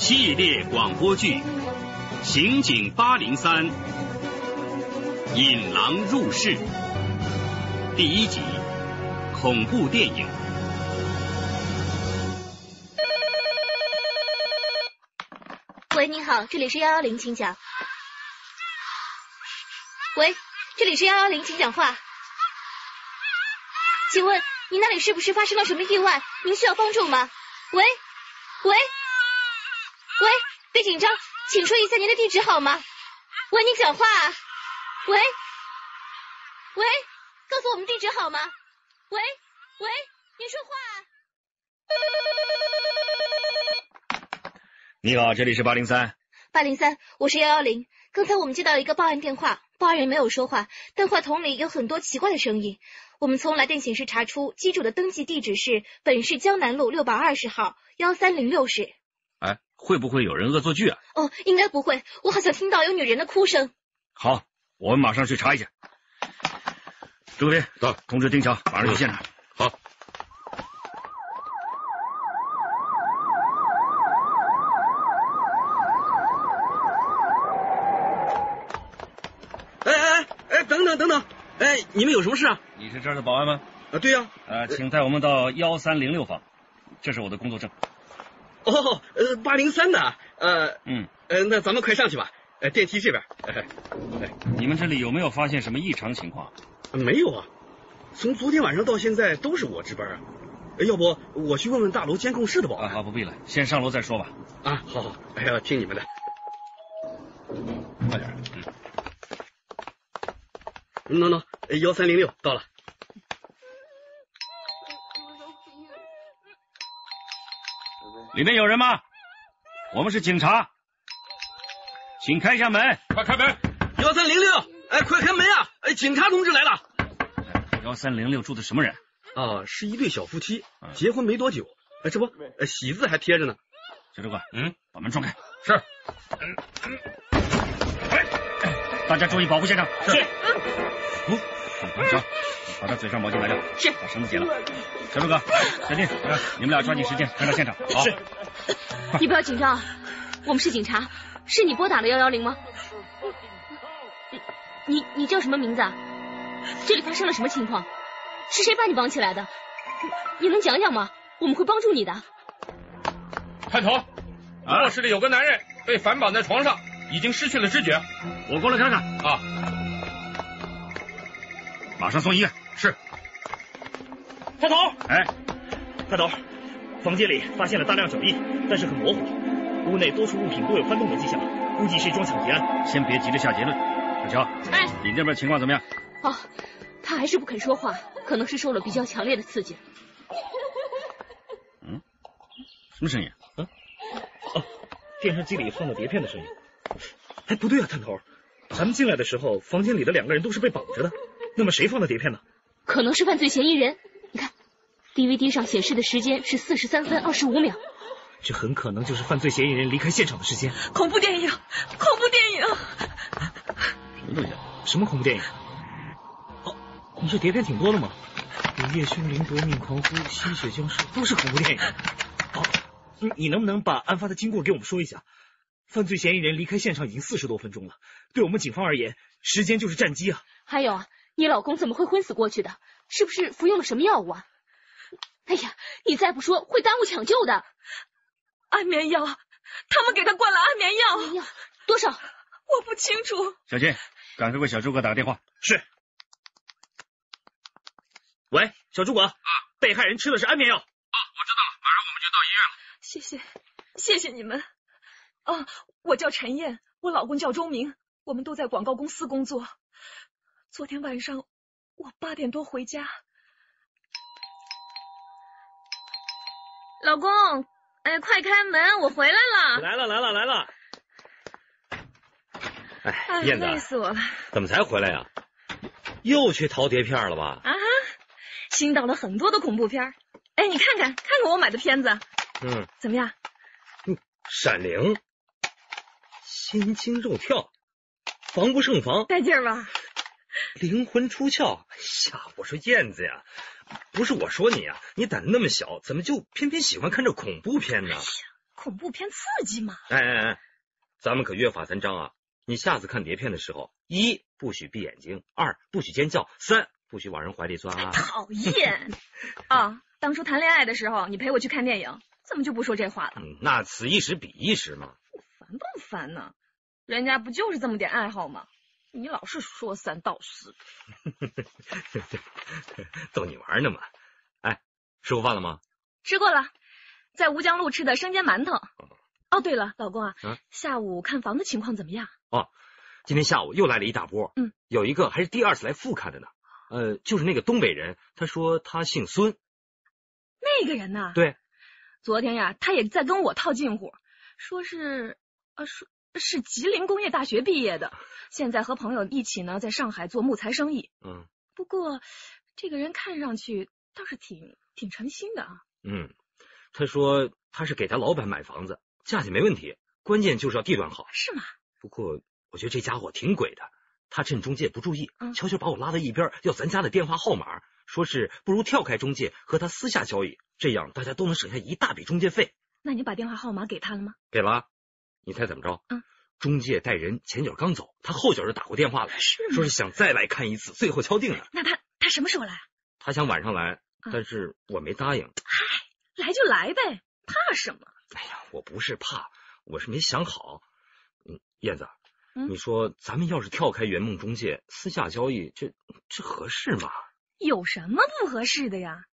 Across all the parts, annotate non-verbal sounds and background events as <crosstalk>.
系列广播剧《刑警八零三》引狼入室第一集恐怖电影。喂，你好，这里是幺幺零，请讲。喂，这里是幺幺零，请讲话。请问你那里是不是发生了什么意外？您需要帮助吗？喂，喂，喂，别紧张，请说一下您的地址好吗？喂，你讲话啊！喂，喂，告诉我们地址好吗？喂，喂，你说话啊！你好，这里是八零三。八零三，我是幺幺零。刚才我们接到一个报案电话，报案人没有说话，但话筒里有很多奇怪的声音。我们从来电显示查出，机主的登记地址是本市江南路六百二十号幺三零六室。哎，会不会有人恶作剧啊？哦，应该不会，我好像听到有女人的哭声。好，我们马上去查一下。朱斌，到，通知丁强，马上去现场。好。哎哎哎，等等等等，哎，你们有什么事啊？你是这儿的保安吗？啊，对呀。呃，请带我们到幺三零六房，这是我的工作证。哦，呃，八零三的，呃，嗯，呃，那咱们快上去吧。呃，电梯这边。哎，你们这里有没有发现什么异常情况？没有啊，从昨天晚上到现在都是我值班啊。要不我去问问大楼监控室的保安？啊，好，不必了，先上楼再说吧。啊，好好，哎呀，听你们的。快点。喏喏，幺三零六到了。里面有人吗？我们是警察，请开一下门。快开门！幺三零六，哎，快开门啊！哎，警察同志来了。幺三零六住的什么人？啊，是一对小夫妻，结婚没多久。哎，这不，喜字还贴着呢。小主管，嗯，把门撞开。是。嗯嗯。哎，大家注意保护现场。是。嗯。行，把他嘴上毛巾拿掉。是。把绳子解了。小朱哥，小金，你们俩抓紧时间赶到现场。好。是。你不要紧张，我们是警察。是你拨打的幺幺零吗？你你叫什么名字啊？这里发生了什么情况？是谁把你绑起来的？你能讲讲吗？我们会帮助你的。探头，卧室里有个男人被反绑在床上，已经失去了知觉。我过来看看。啊。马上送医院。是。探头。哎，探头，房间里发现了大量脚印，但是很模糊。屋内多处物品都有翻动的迹象，估计是一桩抢劫案。先别急着下结论。小乔，哎，你这边情况怎么样？哦，他还是不肯说话，可能是受了比较强烈的刺激。嗯，什么声音？嗯，哦，电视机里放了碟片的声音。哎，不对啊，探头，咱们进来的时候，房间里的两个人都是被绑着的，那么谁放的碟片呢？可能是犯罪嫌疑人。你看，DVD 上显示的时间是四十三分二十五秒。这很可能就是犯罪嫌疑人离开现场的时间。恐怖电影，恐怖电影。什么东西？什么恐怖电影？哦，你这碟片挺多的嘛。午夜凶铃、夺命狂呼、吸血僵尸，都是恐怖电影。好，你能不能把案发的经过给我们说一下？犯罪嫌疑人离开现场已经四十多分钟了，对我们警方而言，时间就是战机啊。还有啊，你老公怎么会昏死过去的？是不是服用了什么药物啊？哎呀，你再不说会耽误抢救的。安眠药，他们给他灌了安眠药。安眠药多少？我不清楚。小金，赶快给小诸葛打个电话。是。喂，小诸葛，啊，被害人吃的是安眠药。啊，我知道了，马上我们就到医院了。谢谢，谢谢你们。啊，我叫陈燕，我老公叫周明，我们都在广告公司工作。昨天晚上我八点多回家，老公。哎，快开门，我回来了！来了，来了，来了！哎，燕子，累死我了！怎么才回来呀？又去淘碟片了吧？啊，新到了很多的恐怖片。哎，你看看，看看我买的片子。嗯，怎么样？嗯，闪灵，心惊肉跳，防不胜防，带劲儿吧？灵魂出窍。哎呀，我说燕子呀。不是我说你啊，你胆子那么小，怎么就偏偏喜欢看这恐怖片呢？恐怖片刺激嘛。哎哎哎，咱们可约法三章啊！你下次看碟片的时候，一不许闭眼睛，二不许尖叫，三不许往人怀里钻啊！讨厌 <laughs> 啊！当初谈恋爱的时候，你陪我去看电影，怎么就不说这话了？嗯，那此一时彼一时嘛。我烦不烦呢？人家不就是这么点爱好吗？你老是说三道四。<laughs> 逗你玩呢嘛！哎，吃过饭了吗？吃过了，在吴江路吃的生煎馒头。哦，对了，老公啊，啊下午看房的情况怎么样？哦，今天下午又来了一大波，嗯，有一个还是第二次来复看的呢。呃，就是那个东北人，他说他姓孙，那个人呢？对，昨天呀，他也在跟我套近乎，说是呃是是吉林工业大学毕业的，现在和朋友一起呢在上海做木材生意。嗯不过这个人看上去倒是挺挺诚心的啊。嗯，他说他是给他老板买房子，价钱没问题，关键就是要地段好。是吗？不过我觉得这家伙挺鬼的，他趁中介不注意，嗯悄悄把我拉到一边，要咱家的电话号码，说是不如跳开中介和他私下交易，这样大家都能省下一大笔中介费。那你把电话号码给他了吗？给了，你猜怎么着？嗯，中介带人前脚刚走，他后脚就打过电话来，是说是想再来看一次，最后敲定了。那他他什么时候来？他想晚上来，嗯但是我没答应。嗨来就来呗，怕什么？哎呀，我不是怕，我是没想好。嗯，燕子，嗯你说咱们要是跳开圆梦中介，私下交易，这这合适吗？有什么不合适的呀？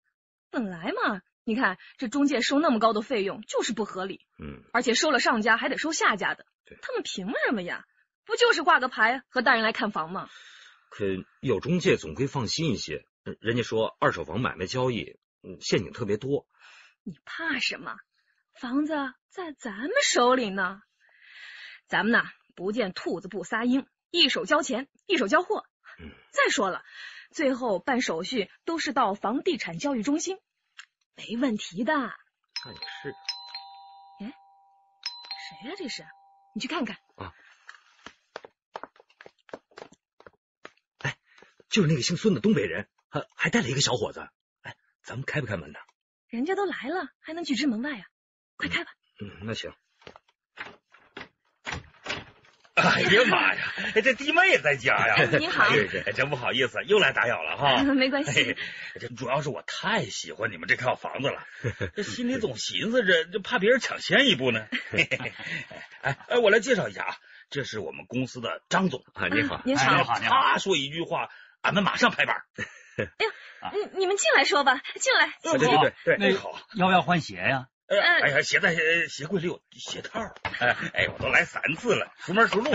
本来嘛，你看这中介收那么高的费用就是不合理，嗯，而且收了上家还得收下家的对，他们凭什么呀？不就是挂个牌和大人来看房吗？可有中介总归放心一些。呃人家说二手房买卖交易，嗯，陷阱特别多。你怕什么？房子在咱们手里呢，咱们呐不见兔子不撒鹰，一手交钱一手交货。嗯再说了，最后办手续都是到房地产交易中心，没问题的。那也是。哎谁呀、这是？你去看看。啊。哎就是那个姓孙的东北人，还还带了一个小伙子。哎，咱们开不开门呢？人家都来了，还能拒之门外呀、快开吧！嗯，那行。哎呀妈呀，<laughs> 这弟妹也在家呀！<laughs> 你好哎真不好意思，又来打扰了哈。<laughs> 没关系嘿这主要是我太喜欢你们这套房子了，这心里总寻思着，就怕别人抢先一步呢。哎哎，我来介绍一下啊，这是我们公司的张总啊，你好。您好哎他说一句话，俺们马上拍板。哎呦，你你们进来说吧，进来。啊对对对对，那好，要不要换鞋呀？呃哎呀，鞋在鞋鞋柜里有鞋套，哎哎，我都来三次了，熟门熟路。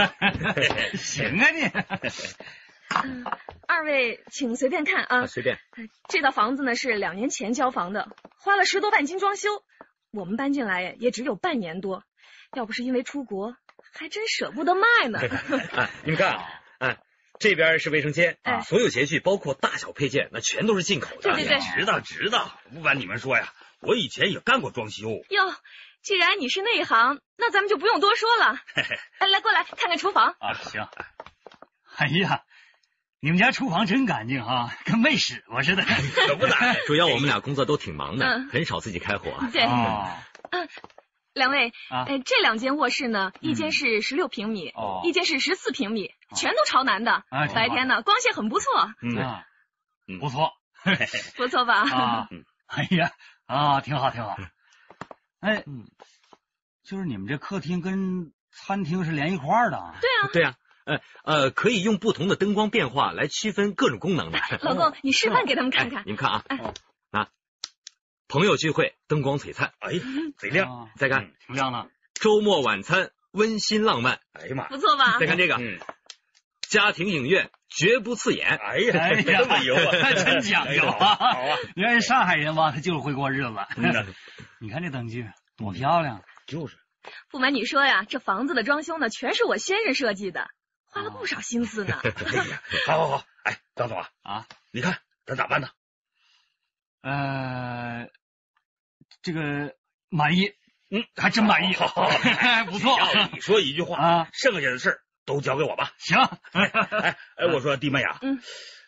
<laughs> 行啊你，<laughs> 嗯，二位请随便看啊啊，。随便。这套房子呢是两年前交房的，花了十多万精装修。我们搬进来也只有半年多，要不是因为出国，还真舍不得卖呢。<laughs> 哎，你们看啊，哎，这边是卫生间，哎所有洁具包括大小配件，那全都是进口的。对对对知道知道，不瞒你们说呀，我以前也干过装修。哟，既然你是内行，那咱们就不用多说了。哎，来过来看看厨房。啊，行。哎呀，你们家厨房真干净啊，跟没使过似的。可不咋，<laughs> 主要我们俩工作都挺忙的，嗯很少自己开火。对，哦两位，啊哎，这两间卧室呢，一间是十六平米，哦一间是十四平米，全都朝南的。啊白天呢，光线很不错，嗯，不错不错吧？啊嗯。<laughs> 哎呀啊，挺好挺好。哎，嗯，就是你们这客厅跟餐厅是连一块儿的啊。对啊，对啊，呃呃，可以用不同的灯光变化来区分各种功能的。老公，你示范给他们看看哎。你们看啊哎，啊，朋友聚会灯光璀璨，哎，贼亮。啊再看嗯挺亮的。周末晚餐温馨浪漫，哎呀妈，不错吧再？看这个嗯，家庭影院绝不刺眼。哎呀，哎呀 <laughs> 这么油啊，真讲究啊哎好啊，你看上海人吧，他就是会过日子。嗯 <laughs> 你看这灯具多漂亮！就是。不瞒你说呀，这房子的装修呢，全是我先生设计的，花了不少心思呢。<laughs> 哎呀好好好，哎，张总啊，啊，你看咱咋办呢？呃，这个满意，嗯，还真满意，好好好不错要你说一句话，啊。剩下的事儿都交给我吧。行，<laughs> <laughs> 哎哎，我说弟妹啊，嗯，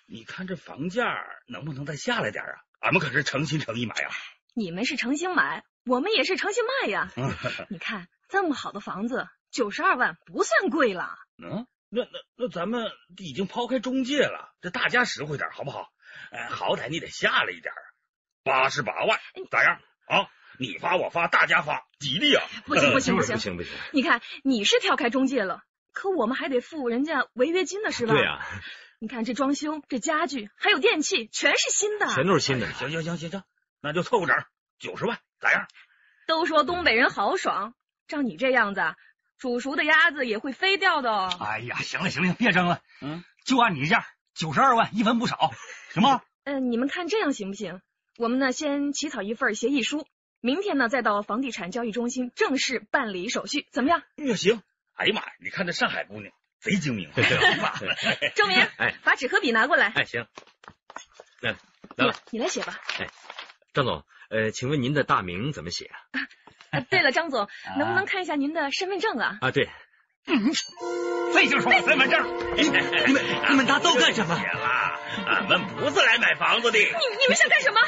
你看这房价能不能再下来点啊？俺们可是诚心诚意买呀。你们是诚心买，我们也是诚心卖呀。<laughs> 你看这么好的房子，九十二万不算贵了。嗯，那那那咱们已经抛开中介了，这大家实惠点好不好？哎，好歹你得下来一点，八十八万咋样啊？你发我发，大家发，吉利啊！不行不行不行不行不行！你看你是跳开中介了，可我们还得付人家违约金呢，是吧？对呀、<laughs> 你看这装修、这家具还有电器，全是新的。全都是新的。行行行行行，那就凑个整，九十万咋样？都说东北人豪爽，照你这样子，煮熟的鸭子也会飞掉的哦。哎呀，行了行了，别争了，嗯，就按你这价，九十二万，一分不少，行吗？嗯、<laughs> 你们看这样行不行？我们呢先起草一份协议书，明天呢再到房地产交易中心正式办理手续，怎么样？那行。哎呀妈呀，你看这上海姑娘贼精明，对对。对。周明，哎。把纸和笔拿过来，哎，行，来了来了，你来写吧。哎张总，呃，请问您的大名怎么写啊？啊，对了，张总，能不能看一下您的身份证啊？啊，对，这就是我身份证。你们你们拿刀干什么？<laughs> 别啦，俺们不是来买房子的，你你们想干什么？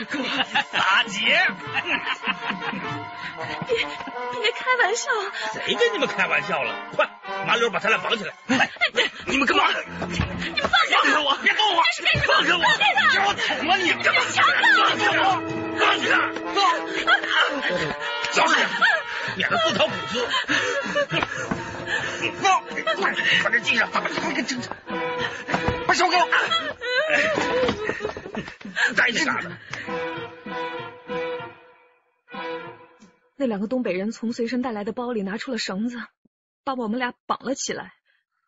<laughs> 打劫！别别开玩笑！谁跟你们开玩笑了？快，麻溜把他俩绑起来！哎，你们干嘛？你们放开放开我！别动我！这是干什么？放开我！给我捅啊你！这是强盗！放开我！放开！小心点，免得自讨苦吃。把这系上！把这这把手给我！<laughs> 再这嘎子！那两个东北人从随身带来的包里拿出了绳子，把我们俩绑了起来，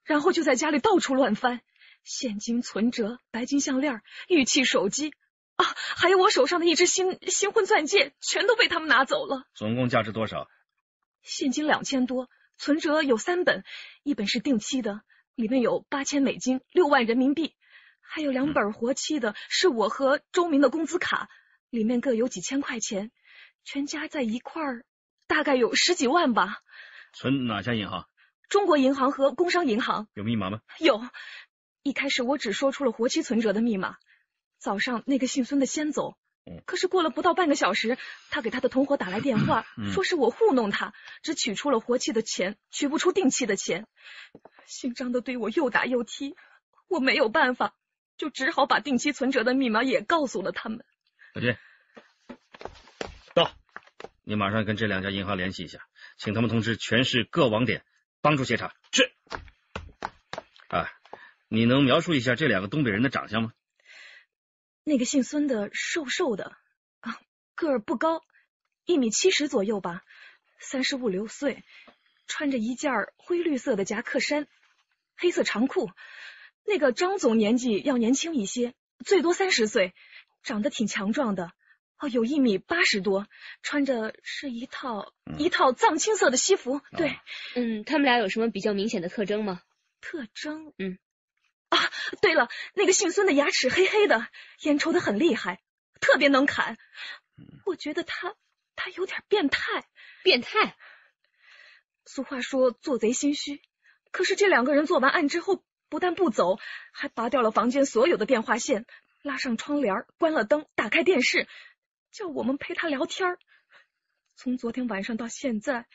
然后就在家里到处乱翻，现金、存折、白金项链、玉器、手机啊，还有我手上的一只新新婚钻戒，全都被他们拿走了。总共价值多少？现金两千多，存折有三本，一本是定期的，里面有八千美金，六万人民币，还有两本活期的，是我和周明的工资卡，里面各有几千块钱，全加在一块儿，大概有十几万吧。存哪家银行？中国银行和工商银行有密码吗？有。一开始我只说出了活期存折的密码。早上那个姓孙的先走，嗯可是过了不到半个小时，他给他的同伙打来电话，嗯说是我糊弄他，只取出了活期的钱，取不出定期的钱。姓张的对我又打又踢，我没有办法，就只好把定期存折的密码也告诉了他们。小军，到，你马上跟这两家银行联系一下，请他们通知全市各网点帮助协查。是。啊，你能描述一下这两个东北人的长相吗？那个姓孙的瘦瘦的啊，个儿不高，一米七十左右吧，三十五六岁，穿着一件灰绿色的夹克衫，黑色长裤。那个张总年纪要年轻一些，最多三十岁，长得挺强壮的，哦，有一米八十多，穿着是一套、嗯一套藏青色的西服。对，嗯，他们俩有什么比较明显的特征吗？特征，嗯。啊，对了，那个姓孙的牙齿黑黑的，烟抽的很厉害，特别能砍。我觉得他他有点变态。变态？俗话说做贼心虚，可是这两个人做完案之后，不但不走，还拔掉了房间所有的电话线，拉上窗帘，关了灯，打开电视，叫我们陪他聊天。从昨天晚上到现在，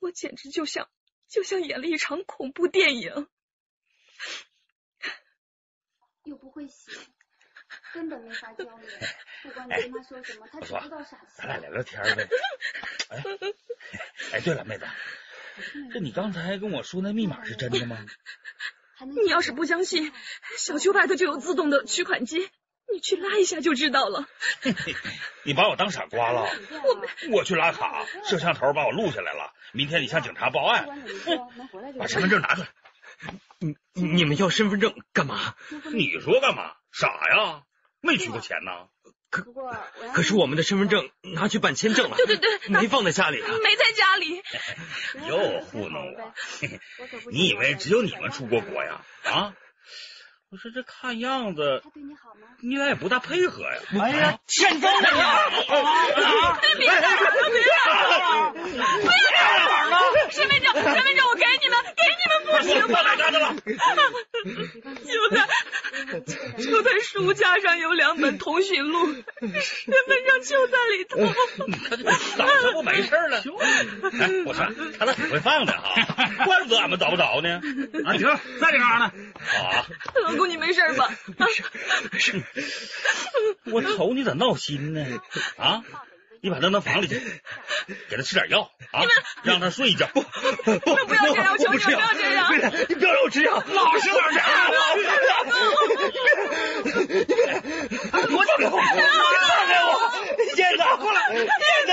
我简直就像就像演了一场恐怖电影。又不会写，根本没法交流。不管你跟他说什么，他只知道傻笑。咱俩聊聊天呗。<laughs> 哎，哎，对了，妹子，这你刚才跟我说那密码是真的吗？<laughs> 你要是不相信，小区外头就有自动的取款机，你去拉一下就知道了。你把我当傻瓜了？我我去拉卡，摄像头把我录下来了。明天你向警察报案，把身份证拿出来。<laughs> 你你们要身份证干嘛？<laughs> 你说干嘛？傻呀，没取过钱呢。可可是我们的身份证拿去办签证了，<laughs> 对对对，没放在家里啊，没在家里。又糊弄我！你以为只有你们出过国呀？啊！我说这看样子，他对你好吗？你俩也不大配合呀。哎呀，欠揍呢！别打了，别打了！不要打了！身份证，身份证，我给你们，给你们不行放哪嘎达了？就在就在书架上有两本通讯录，身份证就在里头。早这不没事了？哎，我说他咋挺会放的哈？怪不得俺们找不着呢。啊，行，在这嘎呢。啊，老公，你没事吧？没事。没事我瞅你咋闹心呢？啊？你把他弄房里去，给他吃点药啊，让他睡一觉。不不不要这样，我求你不要这样。你不要让我吃药，老实点儿。我放开我，放开我，燕子，过来，燕子，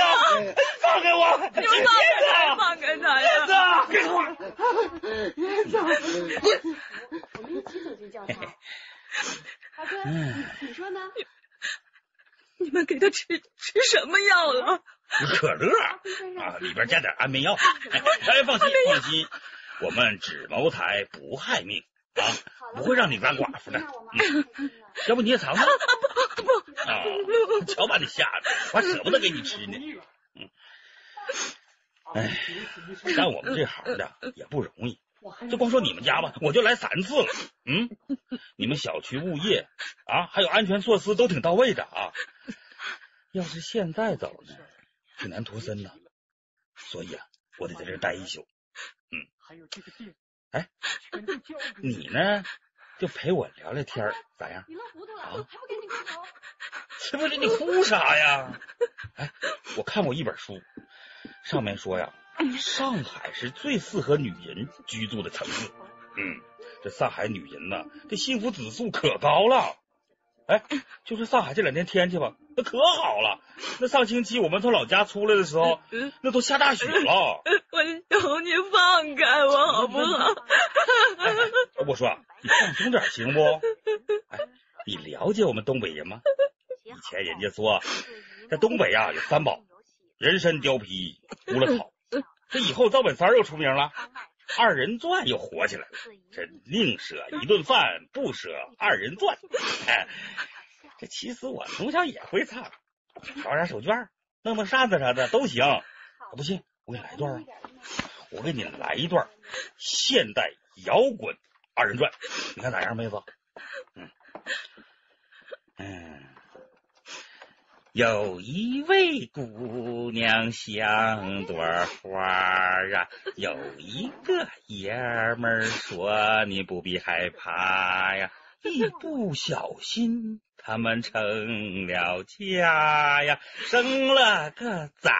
放开我，你们放开他，放开他！燕子，别说话，燕子，<laughs> 你说呢？<laughs> 你们给他吃吃什么药了？可乐啊，里边加点安眠药。<laughs> 哎，放心放心，我们只谋财不害命啊，不会让你当寡妇的。嗯，要不你也尝尝？不不啊，瞧把你吓的，我还舍不得给你吃呢。嗯，哎，干我们这行的也不容易。就光说你们家吧，我就来三次了。嗯，你们小区物业啊，还有安全措施都挺到位的啊。要是现在走呢，挺难脱身的。所以啊，我得在这待一宿。嗯，还有这个地哎，你呢，就陪我聊聊天，咋样？你愣糊涂了，还不赶紧快走！这不是你哭啥呀？哎，我看过一本书，上面说呀。<laughs> 上海是最适合女人居住的城市。嗯，这上海女人呐，这幸福指数可高了。哎，就是上海这两天天气吧，那可好了。那上星期我们从老家出来的时候，那都下大雪了。我求你放开我好不好？<laughs> 我说你放松点行不？哎，你了解我们东北人吗？以前人家说，在东北啊有三宝：人参、貂皮、乌拉草。这以后赵本山又出名了，二人转又火起来了。这宁舍一顿饭，不舍二人转。<laughs> 哎，这其实我从小也会唱，找点手绢，弄弄扇子啥的都行。不信，我给你来一段啊！我给你来一段现代摇滚二人转，你看咋样，妹子？嗯嗯。有一位姑娘像朵花啊，有一个爷们儿说你不必害怕呀，一不小心他们成了家呀，生了个崽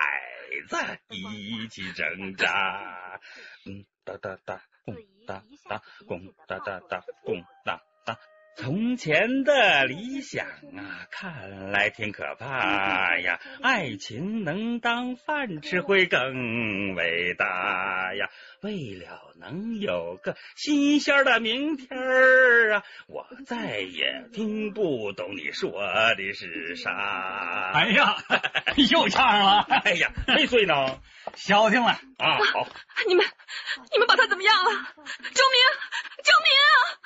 子一起挣扎，<laughs> 嗯哒哒哒，咚哒哒，咚哒哒哒，咚哒哒。从前的理想啊，看来挺可怕呀。爱情能当饭吃会更伟大呀。为了能有个新鲜的明天啊，我再也听不懂你说的是啥。哎呀，<laughs> 又唱上了。哎呀，没醉呢，消停了啊。好，你们你们把他怎么样了？周明，周明啊！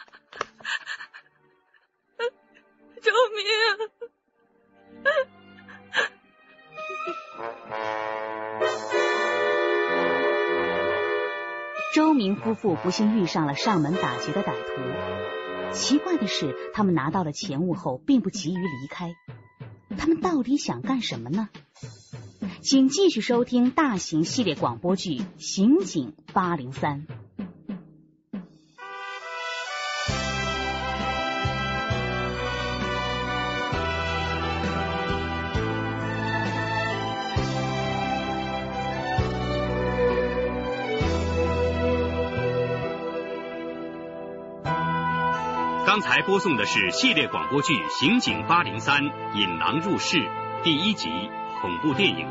救命！周明夫妇不幸遇上了上门打劫的歹徒。奇怪的是，他们拿到了钱物后，并不急于离开。他们到底想干什么呢？请继续收听大型系列广播剧《刑警八零三》。播送的是系列广播剧《刑警八零三：引狼入室》第一集恐怖电影。